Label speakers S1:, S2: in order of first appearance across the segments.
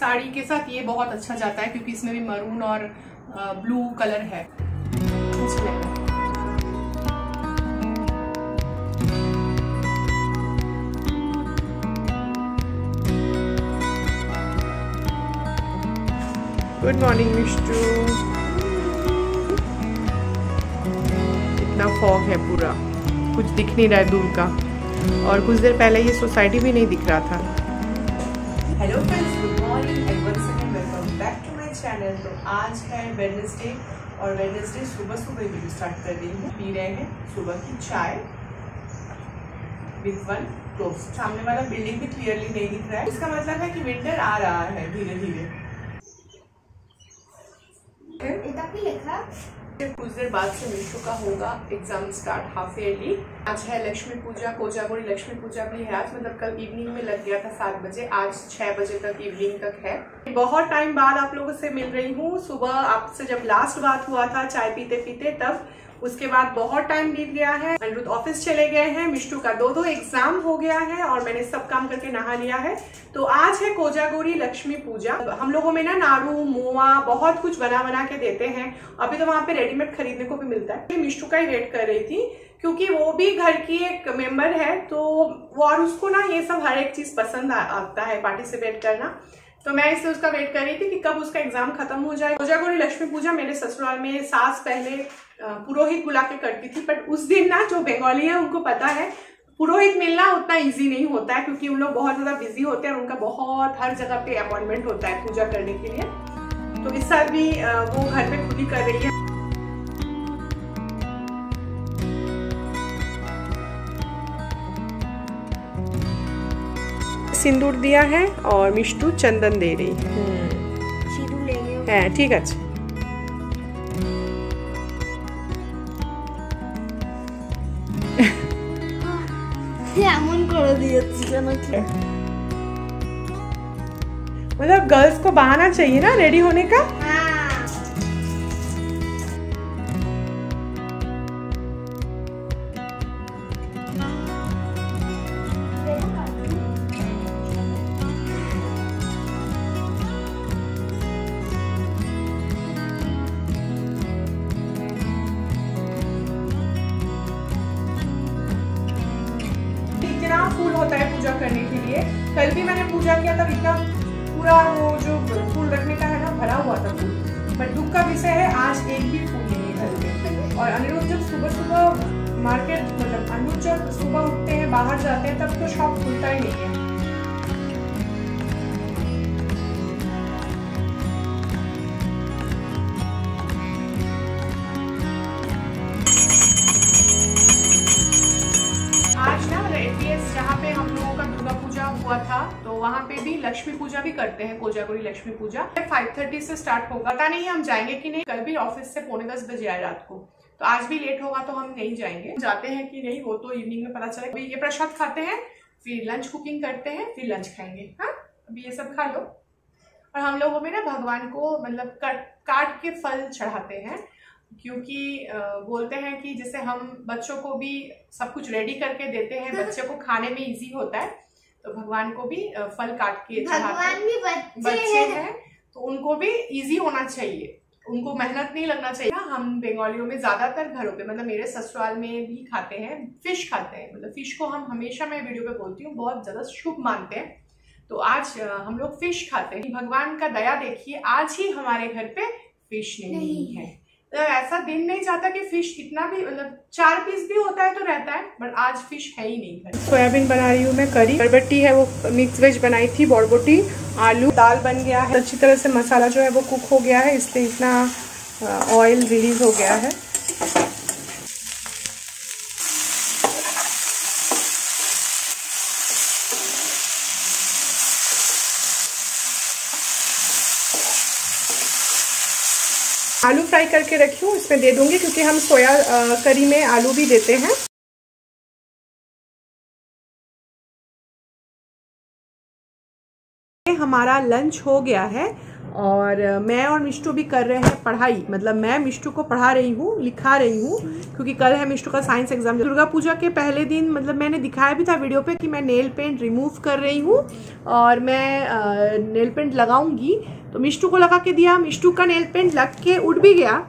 S1: साड़ी के साथ ये बहुत अच्छा जाता है क्योंकि इसमें भी मरून और ब्लू कलर है। गुड मॉर्निंग मिष्टू इतना फॉग है पूरा। कुछ दिख नहीं रहा है दूर का। और कुछ देर पहले ये सोसाइटी भी नहीं दिख रहा था।
S2: Hello friends morning and one second welcome back to channel तो आज है वेडनेसडे और वेडनेसडे सुबह सुबह वीडियो स्टार्ट कर रही हूँ। पी रहे हैं सुबह की चाय विथ वन टोस्ट सामने वाला बिल्डिंग भी क्लियरली नहीं दिख रहा है। इसका मतलब है कि विंटर आ रहा है धीरे धीरे
S3: এটা फिर
S1: कुछ देर बाद से मीशो का होगा एग्ज़ाम स्टार्ट हाफ़ ईयरली आज है लक्ष्मी पूजा, कोजागोरी लक्ष्मी पूजा भी है। आज मतलब कल इवनिंग में लग गया था सात बजे। आज छह बजे तक इवनिंग तक है। बहुत टाइम बाद आप लोगों से मिल रही हूँ। सुबह आपसे जब लास्ट बात हुआ था, चाय पीते पीते तब उसके बाद बहुत टाइम बीत गया है। अनिरुद्ध ऑफ़िस चले गए हैं। मिष्टू का दो दो एग्ज़ाम हो गया है और मैंने सब काम करके नहा लिया है। तो आज है कोजागोरी लक्ष्मी पूजा। हम लोगों में ना नाड़ू, मुआ, बहुत कुछ बना बना के देते हैं। अभी तो वहाँ पे रेडीमेड खरीदने को भी मिलता है। मिष्टू का ही वेट कर रही थी, क्योंकि वो भी घर की एक मेंबर है। तो वो और उसको ना ये सब हर एक चीज़ पसंद आता है पार्टिसिपेट करना। तो मैं इससे उसका वेट कर रही थी कि कब उसका एग्ज़ाम खत्म हो जाए। कोजागोरी लक्ष्मी पूजा मेरे ससुराल में सास पहले पुरोहित बुला के करती थी बट उस दिन ना जो बंगाली है उनको पता है पुरोहित मिलना उतना इजी नहीं होता है क्योंकि उन लोग बहुत ज़्यादा बिज़ी होते हैं और उनका बहुत हर जगह पे अपॉइंटमेंट होता है पूजा करने के लिए। तो इस साल भी वो घर पे खुद ही कर रही है। सिंदूर दिया है और मिष्टू चंदन दे रही है। हम्म। हाँ, ठीक
S3: है अच्छा। इसलिए मैं क्लियर
S1: मतलब गर्ल्स को बहाना चाहिए ना रेडी होने का? होता है पूजा करने के लिए। कल भी मैंने पूजा किया तब इतना पूरा वो जो फूल रखने का है ना, भरा हुआ था फूल। बट दुख का विषय है, आज एक भी फूल नहीं है घर में। और अनिरुद्ध जब सुबह सुबह मार्केट मतलब अनिरुद्ध जब सुबह उठते हैं, बाहर जाते हैं, तब तो शॉप खुलता ही नहीं है। लक्ष्मी पूजा भी करते हैं, कोजागुरी लक्ष्मी पूजा। फाइव थर्टी से स्टार्ट होगा, पता नहीं हम जाएँगे कि नहीं। कल भी ऑफ़िस से पौने दस बजे आए रात को। तो आज भी लेट होगा तो हम नहीं जाएँगे। जाते हैं कि नहीं, वो तो इवनिंग में पता चले। अभी ये प्रसाद खाते हैं, फिर लंच कुकिंग करते हैं, फिर लंच खाएँगे। हाँ? अभी ये सब खा लो। और हम लोगों में ना भगवान को मतलब काट के फल चढ़ाते हैं, क्योंकि बोलते हैं कि जैसे हम बच्चों को भी सब कुछ रेडी करके देते हैं, बच्चे को खाने में इजी होता है। तो भगवान को भी फल काट के
S3: भगवान भी बच्चे
S1: बच्चे
S3: हैं।
S1: हैं तो उनको भी इजी होना चाहिए। उनको मेहनत नहीं लगना चाहिए। हाँ, हम बंगालियों में ज़्यादातर घरों पे मतलब मेरे ससुराल में भी खाते हैं फ़िश खाते हैं। मतलब फ़िश को हम हमेशा मैं वीडियो पे बोलती हूँ बहुत ज़्यादा शुभ मानते हैं। तो आज हम लोग फ़िश खाते हैं। भगवान का दया देखिए आज ही हमारे घर पे फ़िश नहीं,
S3: नहीं
S1: है। ऐसा दिन नहीं जाता कि फ़िश इतना भी मतलब चार पीस भी होता है तो रहता है बट आज फ़िश है ही नहीं सोयाबीन बना रही हूँ मैं करी, बरबट्टी है वो मिक्स वेज बनाई थी, बॉरबोटी, आलू, दाल बन गया है। अच्छी तरह से मसाला जो है वो कुक हो गया है, इसलिए इतना ऑयल रिलीज़ हो गया है। आलू फ्राई करके रखी हूँ, इसमें दे दूँगी क्योंकि हम सोया करी में आलू भी देते हैं। हमारा लंच हो गया है। और मैं और मिष्टू भी कर रहे हैं पढ़ाई। मतलब मैं मिष्टू को पढ़ा रही हूँ लिखा रही हूँ क्योंकि कल है मिष्टू का साइंस एग्ज़ाम। दुर्गा पूजा के पहले दिन मतलब मैंने दिखाया भी था वीडियो पे कि मैं नेल पेंट रिमूव कर रही हूँ और मैं अ, नेल पेंट लगाऊँगी। तो मिष्टू को लगा के दिया। मिष्टू का नेल पेंट लग के उठ भी गया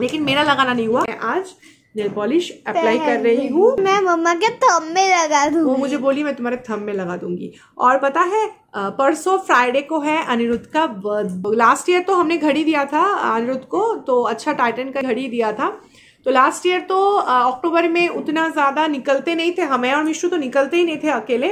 S1: लेकिन मेरा लगाना नहीं हुआ। आज नेल पॉलिश अप्लाई कर रही हूँ।
S3: मैं मम्मा के थम में लगा
S1: वो मुझे बोली मैं तुम्हारे थम में लगा दूँगी। और पता है परसों फ्राइडे को है अनिरुद्ध का बर्थ लास्ट ईयर तो हमने घड़ी दिया था अनिरुद्ध को तो अच्छा टाइटन का घड़ी दिया था। तो लास्ट ईयर तो अक्टूबर में उतना ज़्यादा निकलते नहीं थे हमें और मिश्रू तो निकलते ही नहीं थे अकेले।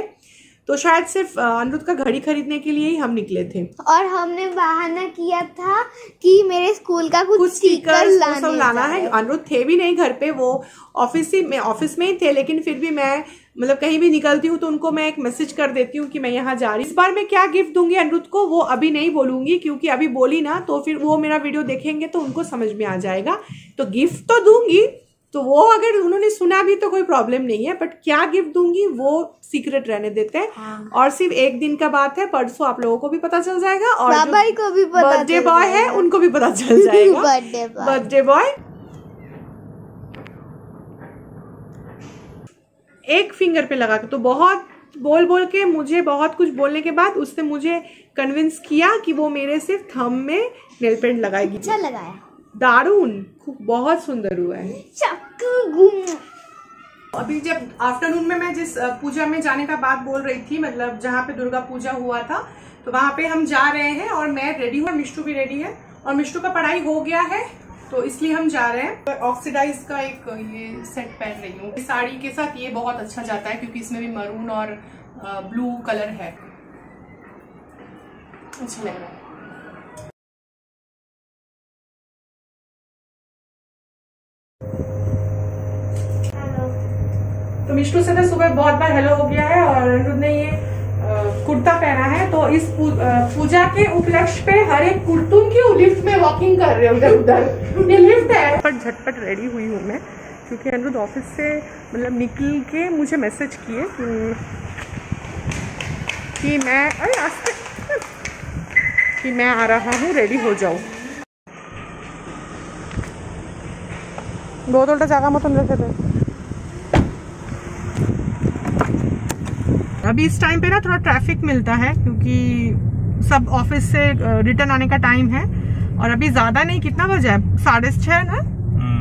S1: तो शायद सिर्फ़ अनिरुद्ध का घड़ी खरीदने के लिए ही हम निकले थे।
S3: और हमने बहाना किया था कि मेरे स्कूल का कुछ
S1: कुछ
S3: स्टिकर लाने
S1: सब लाना है। अनिरुद्ध थे भी नहीं घर पे वो ऑफ़िस ही में ऑफ़िस में ही थे लेकिन फिर भी मैं मतलब कहीं भी निकलती हूँ तो उनको मैं एक मैसेज कर देती हूँ कि मैं यहाँ जा रही हूँ। इस बार मैं क्या गिफ्ट दूँगी अनिरुद्ध को वो अभी नहीं बोलूँगी क्योंकि अभी बोली ना तो फिर वो मेरा वीडियो देखेंगे तो उनको समझ में आ जाएगा। तो गिफ्ट तो दूँगी तो वो अगर उन्होंने सुना भी तो कोई प्रॉब्लम नहीं है बट क्या गिफ्ट दूँगी वो सीक्रेट रहने देते हैं।
S3: हाँ।
S1: और सिर्फ़ एक दिन का बात है परसों आप लोगों को भी पता चल जाएगा और
S3: बाबा को भी
S1: बर्थडे बॉय है उनको भी पता चल जाएगा।
S3: बर्थडे बॉय
S1: एक फिंगर पे लगा के तो बहुत बोल बोल के मुझे बहुत कुछ बोलने के बाद उसने मुझे कन्विंस किया कि वो मेरे सिर्फ़ थम में नेल पेंट लगाएगी।
S3: अच्छा लगाया।
S1: दारुण खूब बहुत सुंदर हुआ है। अभी जब आफ्टरनून में मैं जिस पूजा में जाने का बात बोल रही थी मतलब जहाँ पे दुर्गा पूजा हुआ था तो वहाँ पे हम जा रहे हैं और मैं रेडी हूँ मिष्टू भी रेडी है। और मिष्टू का पढ़ाई हो गया है तो इसलिए हम जा रहे हैं। ऑक्सीडाइज का एक ये सेट पहन रही हूँ। साड़ी के साथ ये बहुत अच्छा जाता है क्योंकि इसमें भी मरून और ब्लू कलर है। अच्छा लग रहा है। मिष्टू से तो सुबह बहुत बार हेलो हो गया है और अनिरुद्ध ने ये कुर्ता पहना है तो इस पूजा के उपलक्ष्य पे हर एक कुर्तुम की लिफ्ट में वॉकिंग कर रहे हो उधर उधर। ये लिफ्ट है। पर झटपट रेडी हुई हूँ मैं क्योंकि अनिरुद्ध ऑफ़िस से मतलब निकल के मुझे मैसेज किए कि, कि मैं अरे आस्ते कि मैं आ रहा हूँ रेडी हो जाओ। बहुत उल्टा जगह मतन रखे थे अभी इस टाइम पे ना थोड़ा ट्रैफ़िक मिलता है क्योंकि सब ऑफ़िस से रिटर्न आने का टाइम है। और अभी ज़्यादा नहीं कितना बजा है? साढ़े छह ना?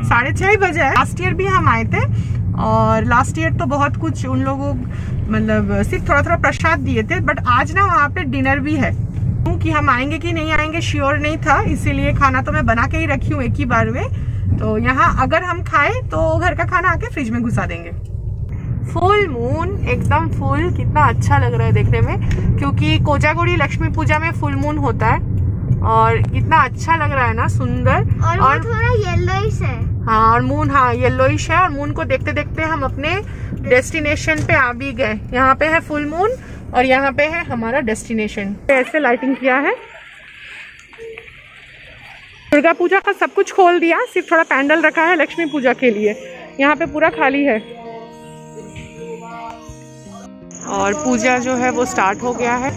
S1: साढ़े छह ही बजे है। लास्ट ईयर भी हम आए थे और लास्ट ईयर तो बहुत कुछ उन लोगों मतलब सिर्फ़ थोड़ा थोड़ा प्रसाद दिए थे बट आज ना वहाँ पे डिनर भी है। कि हम आएँगे कि नहीं आएँगे श्योर नहीं था इसीलिए खाना तो मैं बना के ही रखी हूँ एक ही बार में। तो यहाँ अगर हम खाए तो घर का खाना आके फ्रिज में घुसा देंगे। फुल मून एकदम फुल कितना अच्छा लग रहा है देखने में क्योंकि कोजागुड़ी लक्ष्मी पूजा में फुल मून होता है और कितना अच्छा लग रहा है ना सुंदर
S3: और वो थोड़ा येलोइश है।
S1: हाँ और मून हाँ येलोइश है और मून को देखते देखते हम अपने डेस्टिनेशन पे आ भी गए। यहाँ पे है फुल मून और यहाँ पे है हमारा डेस्टिनेशन ऐसे लाइटिंग किया है। दुर्गा पूजा का सब कुछ खोल दिया सिर्फ़ थोड़ा पैंडल रखा है लक्ष्मी पूजा के लिए। यहाँ पे पूरा खाली है। और पूजा जो है वो स्टार्ट हो गया है।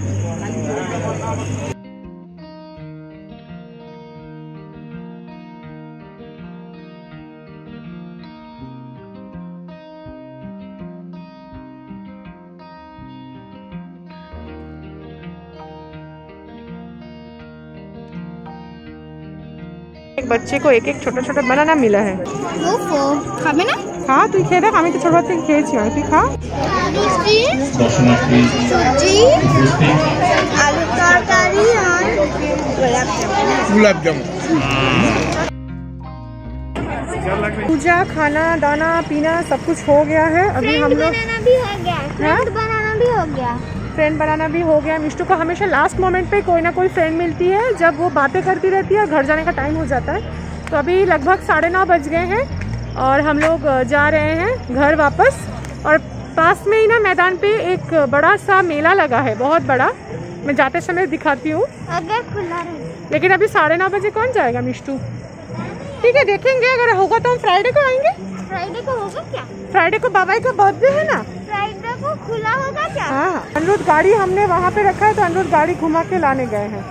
S1: एक बच्चे को एक एक छोटा छोटा बनाना मिला है।
S3: वो फो খাবে না
S1: हाँ তুই খেয়ে দেখ আমি তো ছোটবার থেকে খেয়েছি অনেক তুই খা
S3: মিষ্টি
S4: দর্শনার্থী
S3: সবজি
S4: উপস্থিত
S3: আলু তরকারি আর গোলাপ জামুন
S4: গোলাপ জামুন
S1: पूजा खाना दाना पीना सब कुछ हो गया है अभी हम लोग
S3: बनाना भी हो गया फ्रेंड बनाना भी हो गया
S1: फ्रेंड बनाना भी हो गया मिष्टू को हमेशा लास्ट मोमेंट पे कोई ना कोई फ्रेंड मिलती है जब वो बातें करती रहती है और घर जाने का टाइम हो जाता है तो अभी लगभग साढ़े नौ बज गए हैं और हम लोग जा रहे हैं घर वापस। और पास में ही ना मैदान पे एक बड़ा सा मेला लगा है बहुत बड़ा। मैं जाते समय दिखाती हूँ।
S3: खुला
S1: लेकिन अभी साढ़े नौ बजे कौन जाएगा मिष्टू? ठीक है देखेंगे अगर होगा तो हम फ्राइडे को आएँगे।
S3: फ्राइडे को होगा क्या?
S1: फ्राइडे को बाबाई का बर्थडे है ना?
S3: फ्राइडे को खुला होगा क्या?
S1: हाँ अनिरुद्ध गाड़ी हमने वहाँ पे रखा है तो अनिरुद्ध गाड़ी घुमा के लाने गए हैं।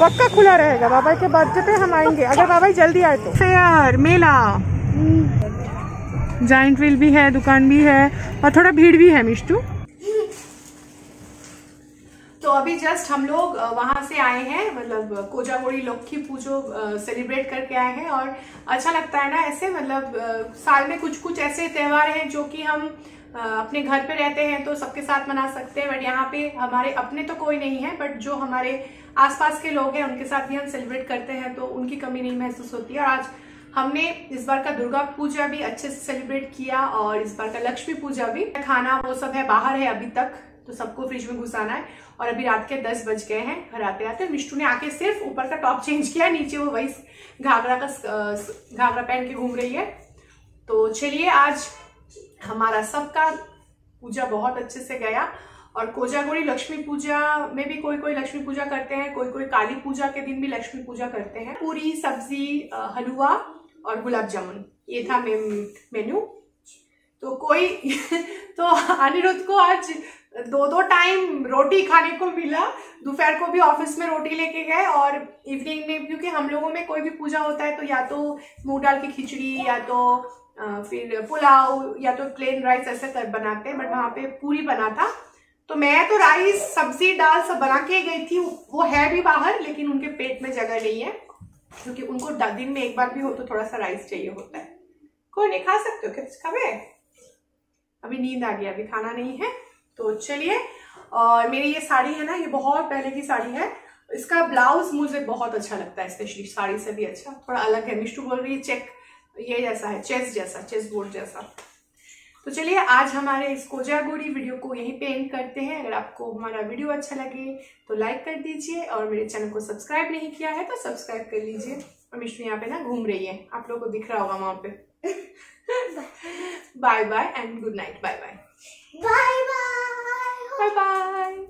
S2: पक्का खुला रहेगा। बाबा के बर्थडे पे हम आएँगे। अगर बाबा जल्दी आए तो। फेयर मेला। जॉइंट व्हील भी है दुकान भी है और थोड़ा भीड़ भी है मिष्टू।
S1: अभी जस्ट हम लोग वहाँ से आए हैं मतलब कोजागोड़ी लक्खी पूजो सेलिब्रेट करके आए हैं और अच्छा लगता है ना ऐसे मतलब साल में कुछ कुछ ऐसे त्योहार हैं जो कि हम अपने घर पे रहते हैं तो सबके साथ मना सकते हैं बट यहाँ पे हमारे अपने तो कोई नहीं है बट जो हमारे आसपास के लोग हैं उनके साथ भी हम सेलिब्रेट करते हैं तो उनकी कमी नहीं महसूस होती है। और आज हमने इस बार का दुर्गा पूजा भी अच्छे से सेलिब्रेट किया और इस बार का लक्ष्मी पूजा भी, खाना वो सब है बाहर है अभी तक। तो सबको फ्रिज में घुसाना है। और अभी रात के दस बज गए हैं, घर आते आते मिष्टू ने आके सिर्फ़ ऊपर का टॉप चेंज किया, नीचे वो वही घाघरा का घाघरा पहन के घूम रही है। तो चलिए आज हमारा सबका पूजा बहुत अच्छे से गया। और कोजागुड़ी लक्ष्मी पूजा में भी कोई कोई लक्ष्मी पूजा करते हैं, कोई कोई काली पूजा के दिन भी लक्ष्मी पूजा करते हैं। पूरी सब्ज़ी हलवा और गुलाब जामुन, ये था मेन्यू। तो कोई तो अनिरुद्ध को आज दो दो टाइम रोटी खाने को मिला। दोपहर को भी ऑफ़िस में रोटी लेके गए और इवनिंग में, क्योंकि हम लोगों में कोई भी पूजा होता है तो या तो मूंग दाल की खिचड़ी, या तो फिर पुलाव, या तो प्लेन राइस ऐसे कर बनाते हैं बट वहाँ पे पूरी बना था। तो मैं तो राइस सब्ज़ी, दाल सब बना के गई थी। वो है भी बाहर, लेकिन उनके पेट में जगह नहीं है, क्योंकि उनको दिन में एक बार भी हो तो थोड़ा सा राइस चाहिए होता है। कोई नहीं, खा सकते हो खावे अभी नींद आ गई, अभी खाना नहीं है। तो चलिए, और मेरी ये साड़ी है ना, ये बहुत पहले की साड़ी है। इसका ब्लाउज मुझे बहुत अच्छा लगता है, स्पेशली साड़ी से भी अच्छा। थोड़ा अलग है, मिष्टू बोल रही है, चेक, ये जैसा है, चेस जैसा, चेस बोर्ड जैसा। तो चलिए, आज हमारे इस कोजागोड़ी वीडियो को यहीं पे एंड करते हैं। अगर आपको हमारा वीडियो अच्छा लगे तो लाइक कर दीजिए, और मेरे चैनल को सब्सक्राइब नहीं किया है तो सब्सक्राइब कर लीजिए। और मिश्रू यहाँ पे ना घूम रही है, आप लोगों को दिख रहा होगा वहाँ पे। Bye bye and good night bye bye
S3: bye bye
S1: bye bye